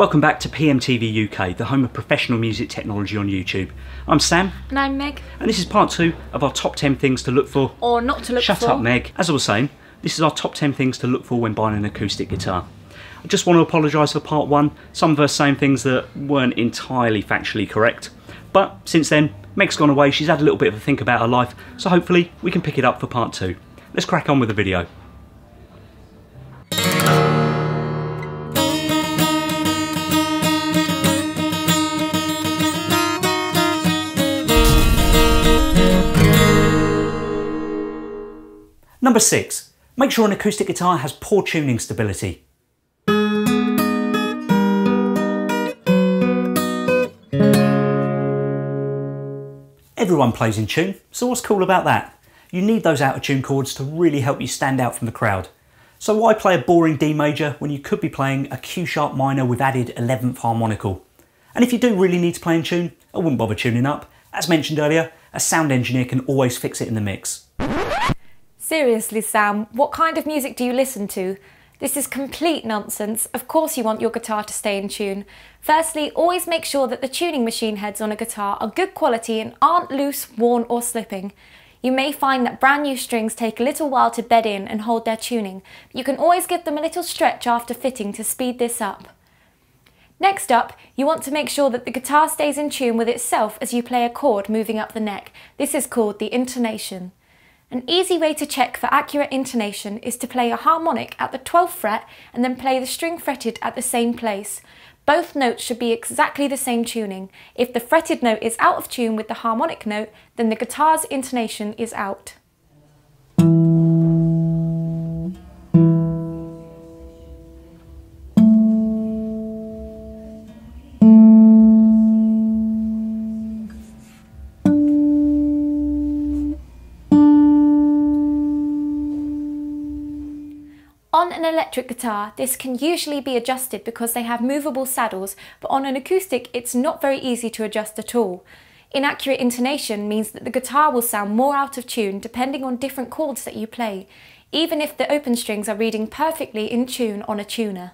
Welcome back to PMTV UK, the home of professional music technology on YouTube. I'm Sam. And I'm Meg. And this is part two of our top 10 things to look for. Or not to look Shut for. up, Meg. As I was saying, this is our top 10 things to look for when buying an acoustic guitar. I just want to apologise for part one. Some of us saying things that weren't entirely factually correct. But since then, Meg's gone away, she's had a little bit of a think about her life, so hopefully we can pick it up for part two. Let's crack on with the video. Number six, make sure an acoustic guitar has poor tuning stability. Everyone plays in tune, so what's cool about that? You need those out of tune chords to really help you stand out from the crowd. So why play a boring D major when you could be playing a Q sharp minor with added 11th harmonical? And if you do really need to play in tune, I wouldn't bother tuning up. As mentioned earlier, a sound engineer can always fix it in the mix. Seriously, Sam, what kind of music do you listen to? This is complete nonsense. Of course you want your guitar to stay in tune. Firstly, always make sure that the tuning machine heads on a guitar are good quality and aren't loose, worn or slipping. You may find that brand new strings take a little while to bed in and hold their tuning, but you can always give them a little stretch after fitting to speed this up. Next up, you want to make sure that the guitar stays in tune with itself as you play a chord moving up the neck. This is called the intonation. An easy way to check for accurate intonation is to play a harmonic at the 12th fret and then play the string fretted at the same place. Both notes should be exactly the same tuning. If the fretted note is out of tune with the harmonic note, then the guitar's intonation is out. On an electric guitar, this can usually be adjusted because they have movable saddles, but on an acoustic, it's not very easy to adjust at all. Inaccurate intonation means that the guitar will sound more out of tune depending on different chords that you play, even if the open strings are reading perfectly in tune on a tuner.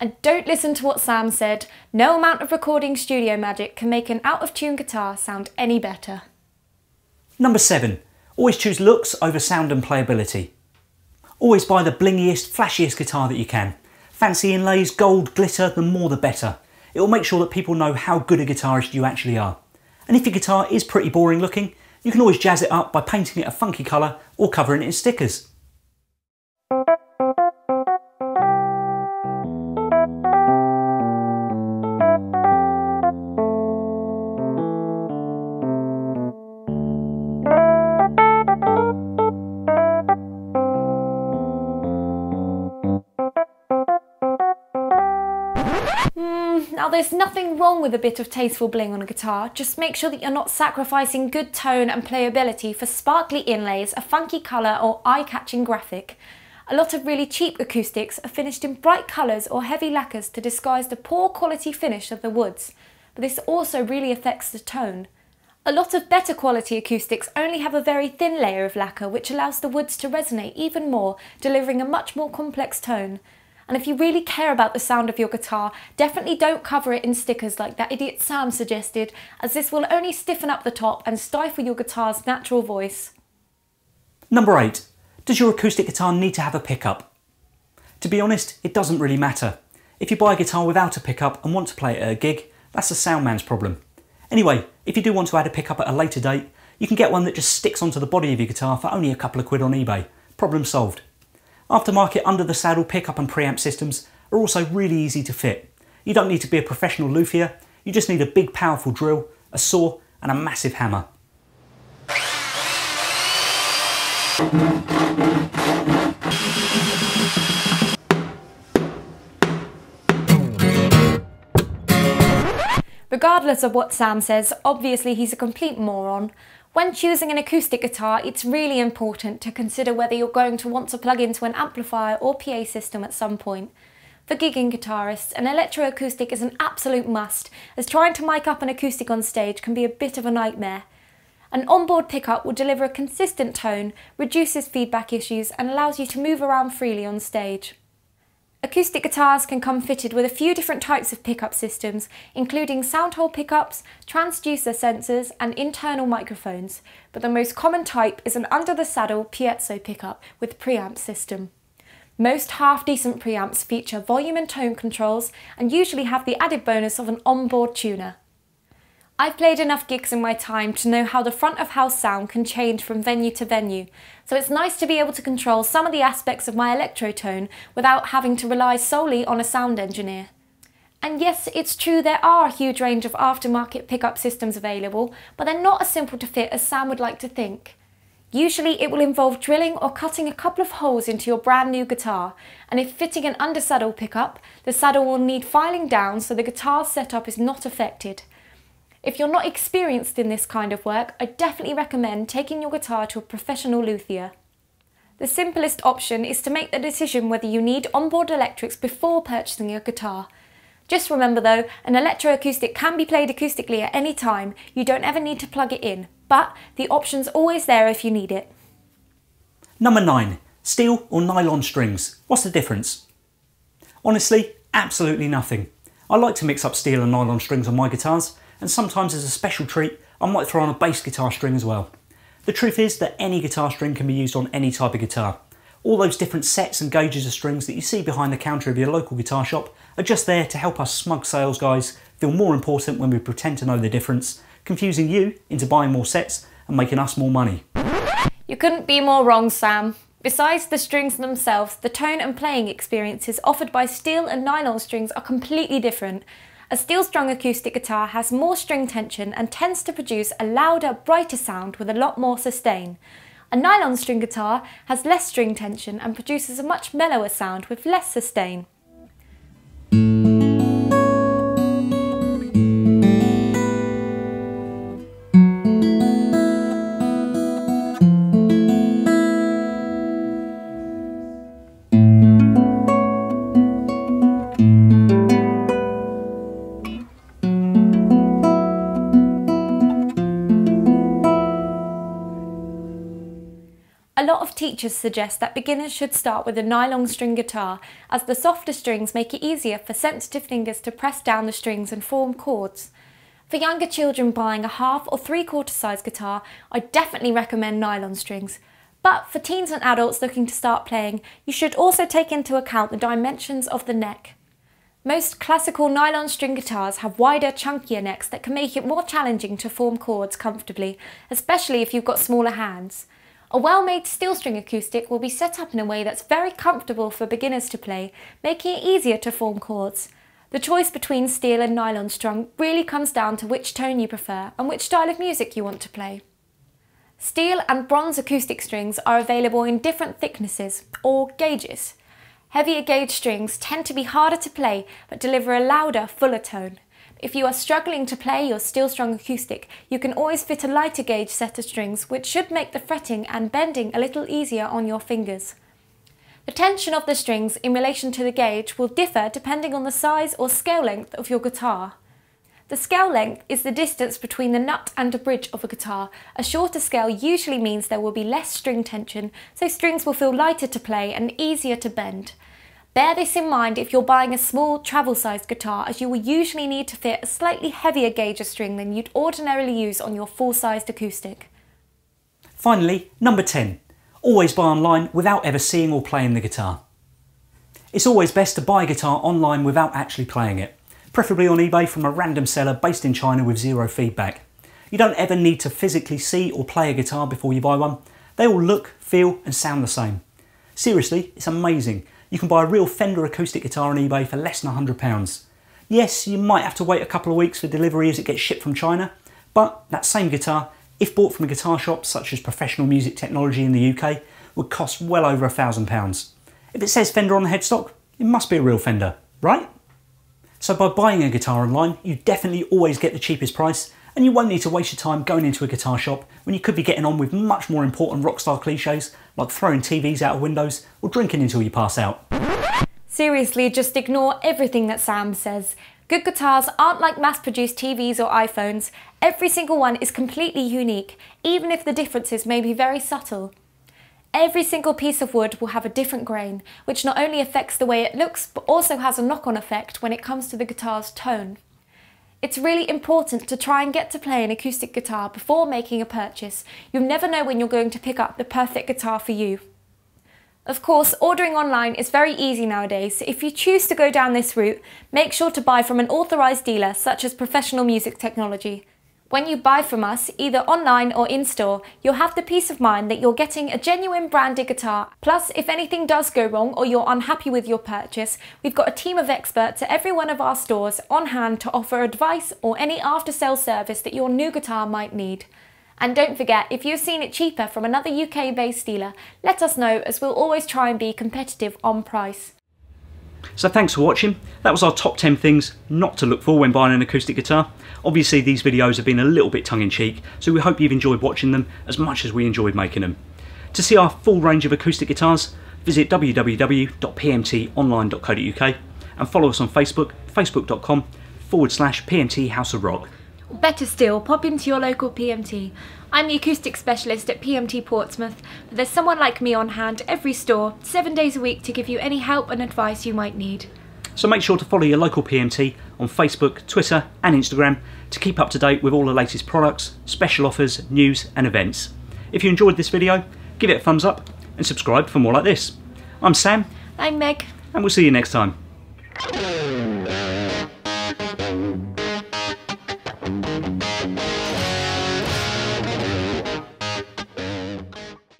And don't listen to what Sam said, no amount of recording studio magic can make an out of tune guitar sound any better. Number seven, always choose looks over sound and playability. Always buy the blingiest, flashiest guitar that you can. Fancy inlays, gold, glitter, the more the better. It will make sure that people know how good a guitarist you actually are. And if your guitar is pretty boring looking, you can always jazz it up by painting it a funky colour or covering it in stickers. Now there's nothing wrong with a bit of tasteful bling on a guitar, just make sure that you're not sacrificing good tone and playability for sparkly inlays, a funky colour or eye-catching graphic. A lot of really cheap acoustics are finished in bright colours or heavy lacquers to disguise the poor quality finish of the woods, but this also really affects the tone. A lot of better quality acoustics only have a very thin layer of lacquer which allows the woods to resonate even more, delivering a much more complex tone. And if you really care about the sound of your guitar, definitely don't cover it in stickers like that idiot Sam suggested, as this will only stiffen up the top and stifle your guitar's natural voice. Number eight, does your acoustic guitar need to have a pickup? To be honest, it doesn't really matter. If you buy a guitar without a pickup and want to play it at a gig, that's a soundman's problem. Anyway, if you do want to add a pickup at a later date, you can get one that just sticks onto the body of your guitar for only a couple of quid on eBay. Problem solved. Aftermarket under the saddle pickup and preamp systems are also really easy to fit. You don't need to be a professional luthier, you just need a big powerful drill, a saw and a massive hammer. Regardless of what Sam says, obviously he's a complete moron. When choosing an acoustic guitar, it's really important to consider whether you're going to want to plug into an amplifier or PA system at some point. For gigging guitarists, an electroacoustic is an absolute must, as trying to mic up an acoustic on stage can be a bit of a nightmare. An onboard pickup will deliver a consistent tone, reduces feedback issues, and allows you to move around freely on stage. Acoustic guitars can come fitted with a few different types of pickup systems, including sound hole pickups, transducer sensors, and internal microphones, but the most common type is an under the saddle piezo pickup with preamp system. Most half decent preamps feature volume and tone controls and usually have the added bonus of an onboard tuner. I've played enough gigs in my time to know how the front of house sound can change from venue to venue, so it's nice to be able to control some of the aspects of my electro tone without having to rely solely on a sound engineer. And yes, it's true there are a huge range of aftermarket pickup systems available, but they're not as simple to fit as Sam would like to think. Usually it will involve drilling or cutting a couple of holes into your brand new guitar, and if fitting an undersaddle pickup, the saddle will need filing down so the guitar setup is not affected. If you're not experienced in this kind of work, I definitely recommend taking your guitar to a professional luthier. The simplest option is to make the decision whether you need onboard electrics before purchasing your guitar. Just remember though, an electroacoustic can be played acoustically at any time, you don't ever need to plug it in, but the option's always there if you need it. Number 9. Steel or nylon strings. What's the difference? Honestly, absolutely nothing. I like to mix up steel and nylon strings on my guitars, and sometimes as a special treat, I might throw on a bass guitar string as well. The truth is that any guitar string can be used on any type of guitar. All those different sets and gauges of strings that you see behind the counter of your local guitar shop are just there to help us smug sales guys feel more important when we pretend to know the difference, confusing you into buying more sets and making us more money. You couldn't be more wrong, Sam. Besides the strings themselves, the tone and playing experiences offered by steel and nylon strings are completely different, a steel strung acoustic guitar has more string tension and tends to produce a louder, brighter sound with a lot more sustain. A nylon string guitar has less string tension and produces a much mellower sound with less sustain. Teachers suggest that beginners should start with a nylon string guitar, as the softer strings make it easier for sensitive fingers to press down the strings and form chords. For younger children buying a half or three quarter size guitar, I definitely recommend nylon strings. But for teens and adults looking to start playing, you should also take into account the dimensions of the neck. Most classical nylon string guitars have wider, chunkier necks that can make it more challenging to form chords comfortably, especially if you've got smaller hands. A well-made steel string acoustic will be set up in a way that's very comfortable for beginners to play, making it easier to form chords. The choice between steel and nylon strung really comes down to which tone you prefer and which style of music you want to play. Steel and bronze acoustic strings are available in different thicknesses, or gauges. Heavier gauge strings tend to be harder to play but deliver a louder, fuller tone. If you are struggling to play your steel strung acoustic, you can always fit a lighter gauge set of strings which should make the fretting and bending a little easier on your fingers. The tension of the strings in relation to the gauge will differ depending on the size or scale length of your guitar. The scale length is the distance between the nut and the bridge of a guitar. A shorter scale usually means there will be less string tension, so strings will feel lighter to play and easier to bend. Bear this in mind if you're buying a small travel-sized guitar as you will usually need to fit a slightly heavier gauge of string than you'd ordinarily use on your full-sized acoustic. Finally, number 10. Always buy online without ever seeing or playing the guitar. It's always best to buy a guitar online without actually playing it, preferably on eBay from a random seller based in China with zero feedback. You don't ever need to physically see or play a guitar before you buy one. They all look, feel and sound the same. Seriously, it's amazing you can buy a real Fender acoustic guitar on eBay for less than £100. Yes, you might have to wait a couple of weeks for delivery as it gets shipped from China, but that same guitar, if bought from a guitar shop such as Professional Music Technology in the UK, would cost well over a £1,000. If it says Fender on the headstock, it must be a real Fender, right? So by buying a guitar online, you definitely always get the cheapest price and you won't need to waste your time going into a guitar shop when you could be getting on with much more important rockstar cliches like throwing TVs out of windows or drinking until you pass out. Seriously, just ignore everything that Sam says. Good guitars aren't like mass-produced TVs or iPhones. Every single one is completely unique, even if the differences may be very subtle. Every single piece of wood will have a different grain, which not only affects the way it looks, but also has a knock-on effect when it comes to the guitar's tone. It's really important to try and get to play an acoustic guitar before making a purchase. You'll never know when you're going to pick up the perfect guitar for you. Of course, ordering online is very easy nowadays, so if you choose to go down this route, make sure to buy from an authorised dealer such as Professional Music Technology. When you buy from us, either online or in-store, you'll have the peace of mind that you're getting a genuine branded guitar. Plus, if anything does go wrong or you're unhappy with your purchase, we've got a team of experts at every one of our stores on hand to offer advice or any after-sale service that your new guitar might need. And don't forget, if you've seen it cheaper from another UK-based dealer, let us know as we'll always try and be competitive on price. So thanks for watching. That was our top 10 things not to look for when buying an acoustic guitar. Obviously these videos have been a little bit tongue-in-cheek, so we hope you've enjoyed watching them as much as we enjoyed making them. To see our full range of acoustic guitars, visit www.pmtonline.co.uk and follow us on Facebook, facebook.com forward slash PMT House of Rock. Better still, pop into your local PMT. I'm the acoustic specialist at PMT Portsmouth, but there's someone like me on hand every store, seven days a week to give you any help and advice you might need. So make sure to follow your local PMT on Facebook, Twitter and Instagram to keep up to date with all the latest products, special offers, news and events. If you enjoyed this video, give it a thumbs up and subscribe for more like this. I'm Sam. I'm Meg. And we'll see you next time.